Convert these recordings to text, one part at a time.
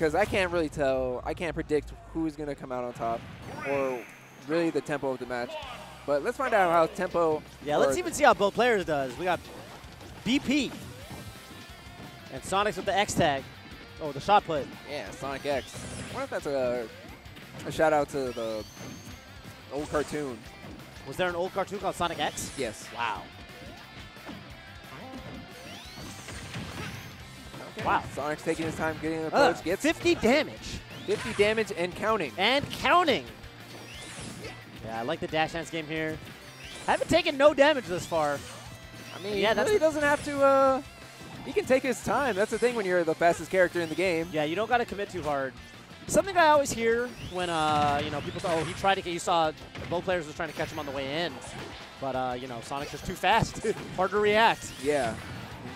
because I can't really tell. I can't predict who's going to come out on top or really the tempo of the match. But let's find out how tempo. Yeah, let's even see how both players does. We got BP and Sonix with the X tag. Oh, the shot put. Yeah, Sonic X. I wonder if that's a, a shout out to the old cartoon. Was there an old cartoon called Sonic X? Yes. Wow. Wow. Sonic's taking his time getting the Uh, approach. Gets 50 damage 50 damage and counting. and counting. Yeah, I like the dash dance game here. Haven't taken no damage this far. I mean, Yeah, he really doesn't have to. Uh, he can take his time. That's the thing when you're the fastest character in the game. Yeah, you don't got to commit too hard. Something I always hear when uh, you know people thought, oh, he tried to get. You saw both players was trying to catch him on the way in, but uh, you know Sonic's just too fast, hard to react. Yeah.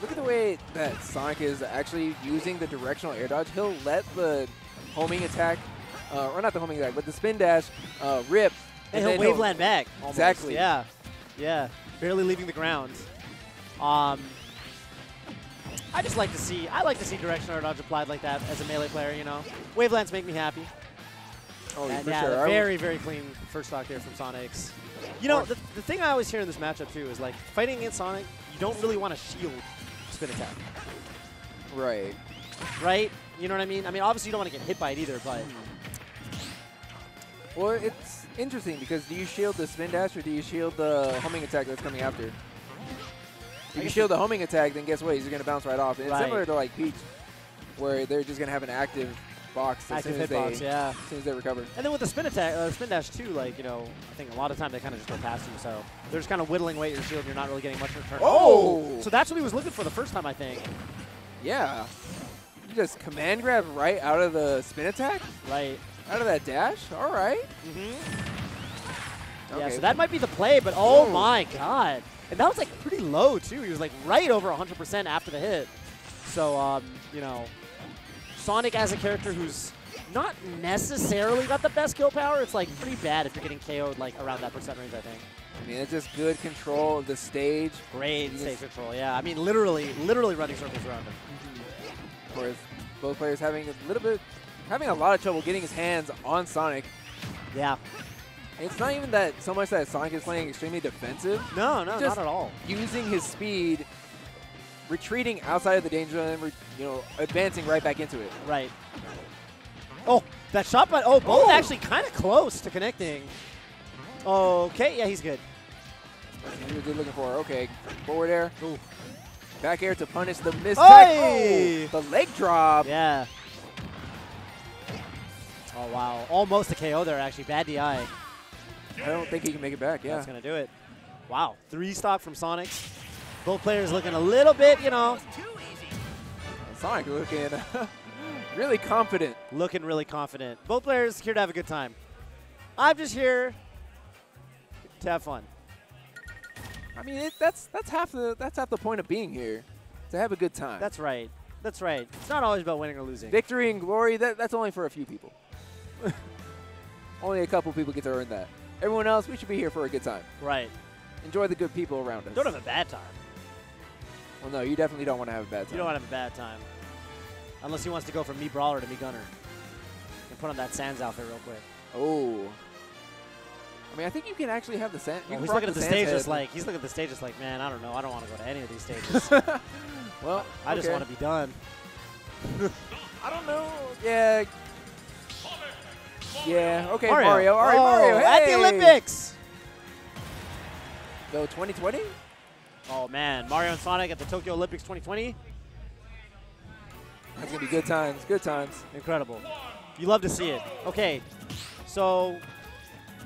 Look at the way that Sonic is actually using the directional air dodge. He'll let the homing attack, uh, or not the homing attack, but the spin dash uh, rip. And, then he'll waveland back. almost. Exactly. Yeah, yeah, barely leaving the ground. Um, I just like to see. I like to see directional air dodge applied like that as a melee player. You know, wavelands make me happy. Oh, And for yeah, sure. Very, very clean first stock there from Sonix. You know, the, the thing I always hear in this matchup too is like fighting against Sonic, you don't really want to shield spin attack, Right. right? You know what I mean? I mean, obviously you don't want to get hit by it either, but hmm. Well, it's interesting because do you shield the spin dash or do you shield the homing attack that's coming after? If you shield the homing attack, then guess what? He's going to bounce right off. It's Right. similar to like Peach, where they're just going to have an active box as active soon as, hitbox, they, yeah. as soon as they recover. And then with the spin attack, uh, spin dash too, like you know, I think a lot of time they kind of just go past you, so they're just kind of whittling away at your shield. and You're not really getting much return. Oh! So that's what he was looking for the first time, I think. Yeah. You just command grab right out of the spin attack? Right. Out of that dash? All right. Mm-hmm. Yeah. So that might be the play, but oh Ooh. my god! And that was like pretty low too. He was like right over 100% after the hit. So um, you know, Sonic as a character who's not necessarily got the best kill power. It's like pretty bad if you're getting KO'd like around that percent range. I think. I mean, it's just good control of the stage. Great stage control. Yeah, I mean literally, literally running circles around him. Whereas both players having a little bit, having a lot of trouble getting his hands on Sonic. Yeah. It's not even that so much that Sonic is playing extremely defensive. No, no, not at all. Using his speed, retreating outside of the danger zone, and re- you know, advancing right back into it. Right. Oh, that shot, but oh, both Oh. actually kind of close to connecting. Okay, yeah, he's good. We were looking for. Okay, forward air. Ooh. Back air to punish the miss. Oh, the leg drop. Yeah. Oh wow, almost a KO there. Actually, bad DI. I don't think he can make it back. Yeah. That's gonna do it. Wow, three stock from Sonix. Both players looking a little bit, you know, Sonic looking really confident. looking really confident. Both players here to have a good time. I'm just here to have fun. I mean, it, that's that's half the that's half the point of being here, to have a good time. That's right. That's right. It's not always about winning or losing. victory and glory. That that's only for a few people. only a couple people get to earn that. Everyone else, we should be here for a good time. Right. Enjoy the good people around us. Don't have a bad time. Well, no, you definitely don't want to have a bad time. You don't want to have a bad time. Unless he wants to go from Mii Brawler to Mii Gunner. And put on that Sans outfit real quick. Oh. I mean, I think you can actually have the sand. you Oh, he's looking at the Sans stage just like he's looking at the stage just like, man, I don't know, I don't want to go to any of these stages. well, I just okay. want to be done. I don't know. Yeah. Yeah. Okay, Mario. Mario. All right, Oh, Mario. at the! Olympics. So 2020. Oh man, Mario and Sonic at the Tokyo Olympics 2020. That's gonna be good times. Good times. Incredible. You love to see it. Okay, so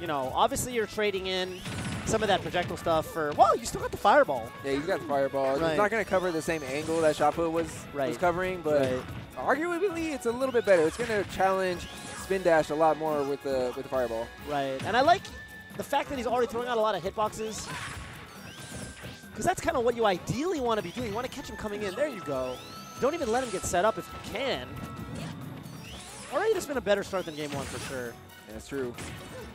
you know, obviously you're trading in some of that projectile stuff for. Well, you still got the fireball. Yeah, he's got the fireball. Right. It's not gonna cover the same angle that shot put was Right. was covering, but Right. arguably it's a little bit better. It's gonna challenge spin dash a lot more with the with the fireball. Right. And I like the fact that he's already throwing out a lot of hitboxes. Because that's kind of what you ideally want to be doing. You want to catch him coming in. There you go. Don't even let him get set up if you can. Already has been a better start than game one for sure. That's true.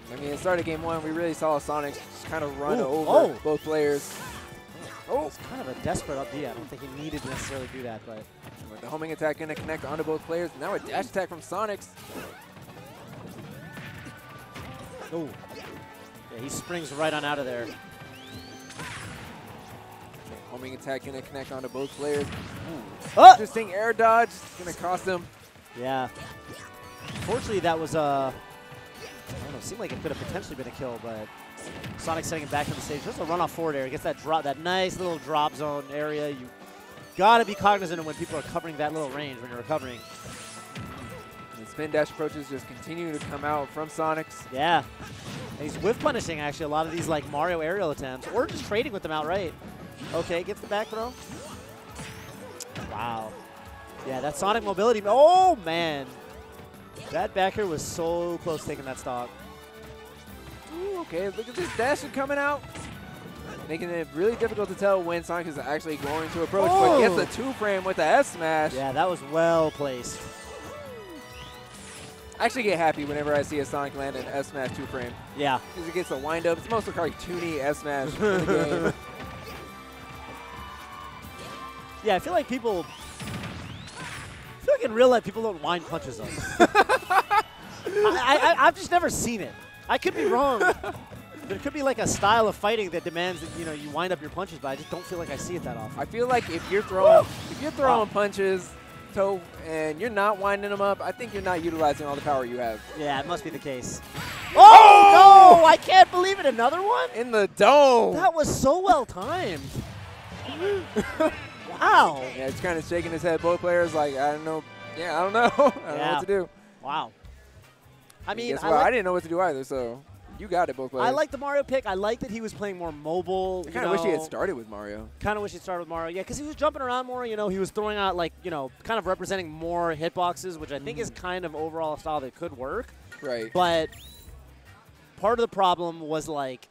I mean, at the start of game one, we really saw Sonic just kind of run Ooh, over oh. both players. Oh, It's kind of a desperate up D. I don't think he needed to necessarily do that, but But the homing attack going to connect onto both players. Now a dash attack from Sonix. Oh. Yeah, he springs right on out of there. Homing attack going to connect onto both players. Oh! Interesting air dodge. Going to cost him. Yeah. Fortunately, that was uh, I don't know. Seemed like it could have potentially been a kill, but Sonic setting him back on the stage. Just a run off forward area. Gets that drop, that nice little drop zone area. You gotta be cognizant of when people are covering that little range when you're recovering. The spin dash approaches just continue to come out from Sonix. Yeah. And he's whiff punishing actually a lot of these like Mario aerial attempts, or just trading with them outright. Okay, gets the back throw. Wow. Yeah, that Sonic mobility. Oh man, that backer was so close taking that stock. Ooh, okay, look at this dashing coming out. Making it really difficult to tell when Sonic is actually going to approach, but oh! gets Oh. a two frame with the S smash. Yeah, that was well placed. I actually get happy whenever I see a Sonic land an S smash two frame. Yeah. Because it gets a wind up. It's most of cartoony S smash in the game. Yeah, I feel like people. I feel like in real life people don't wind punches us. I, I've just never seen it. I could be wrong. there could be like a style of fighting that demands that you know you wind up your punches, but I just don't feel like I see it that often. I feel like if you're throwing if you're throwing punches, toe, and you're not winding them up, I think you're not utilizing all the power you have. Yeah, it must be the case. Oh, oh! no! I can't believe it. Another one? In the dome. That was so well timed. wow. Yeah, he's kind of shaking his head. Both players like, I don't know. Yeah, I don't know. I don't know what to do. Wow. I mean, I like, I didn't know what to do either. So you got it, both players. I like the Mario pick. I like that he was playing more mobile. I kind of wish he had started with Mario. Kind of wish he started with Mario. Yeah, because he was jumping around more. You know, he was throwing out like you know, kind of representing more hitboxes, which I think is mm. kind of overall a style that could work. Right. But part of the problem was like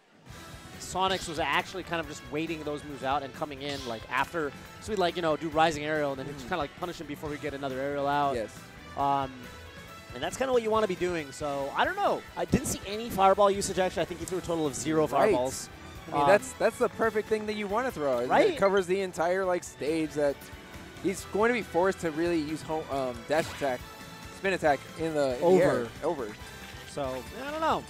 Sonix was actually kind of just waiting those moves out and coming in like after. So we like you know do rising aerial and then just kind of like punish him before we get another aerial out. yes. Um, and that's kind of what you want to be doing. So I don't know. I didn't see any fireball usage actually. I think he threw a total of zero Right. fireballs. I mean, Um, that's that's the perfect thing that you want to throw. Right? It covers the entire like stage. That he's going to be forced to really use home, um, dash attack, spin attack in the, in the. Over. Over. So I don't know.